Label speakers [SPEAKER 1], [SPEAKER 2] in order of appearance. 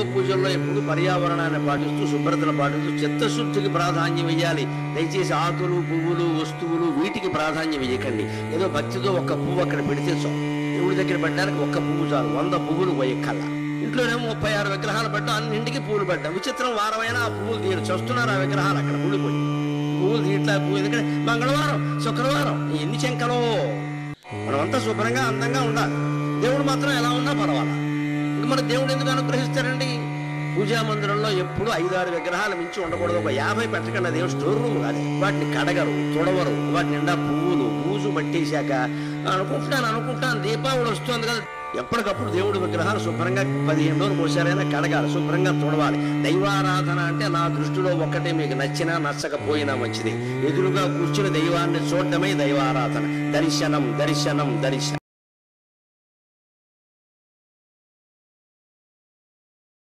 [SPEAKER 1] దైవ పూజల్లో ఎప్పుడు పర్యావరణాన్ని పాటిస్తూ శుభ్రతను పాటిస్తూ చిత్తశుద్ధికి ప్రాధాన్యం ఇవ్వాలి దయచేసి ఆకులు పువ్వులు వస్తువులు వీటికి ప్రాధాన్యం ఇవ్వకండి ఏదో భక్తితో ఒక్క పువ్వు అక్కడ పెడితే చాలు. దేవుడి దగ్గర పెట్టడానికి ఒక్క పువ్వు చాలు. వంద పువ్వులు పోయక్కల్లా ఇంట్లోనేమో ముప్పై ఆరు విగ్రహాలు పెట్టాం అన్నింటికి పూలు పెట్టాం విచిత్రం వారమైనా ఆ పువ్వులు తీయరు. చస్తున్నారు ఆ విగ్రహాలు అక్కడ ఊడిపోయి పువ్వులు తీయట్లా పువ్వు ఎందుకంటే మంగళవారం శుక్రవారం ఎన్ని శంకలో మనమంతా శుభ్రంగా అందంగా ఉండాలి. దేవుడు మాత్రం ఎలా ఉన్నా పర్వాలా మరి దేవుడు ఎందుకు అనుగ్రహిస్తారండి? పూజా మందిరంలో ఎప్పుడు ఐదారు విగ్రహాలు మించి ఉండకూడదు. ఒక యాభై పెట్టకుండా దేవుడు స్టోర్ రూమ్ కాదు. వాటిని కడగరు తుడవరు. వాటి నిండా పువ్వులు బూజు పట్టేశాక అనుకుంటున్నాను అనుకుంటాను దీపావళి వస్తుంది కదా. ఎప్పటికప్పుడు దేవుడి విగ్రహాలు శుభ్రంగా పదిహేను రోజులు పోసారైనా కడగాలి శుభ్రంగా తుడవాలి. దైవారాధన అంటే నా దృష్టిలో ఒక్కటే మీకు నచ్చినా నచ్చకపోయినా మంచిది. ఎదురుగా కూర్చుని దైవాన్ని చూడటమే దైవారాధన. దర్శనం దర్శనం దర్శనం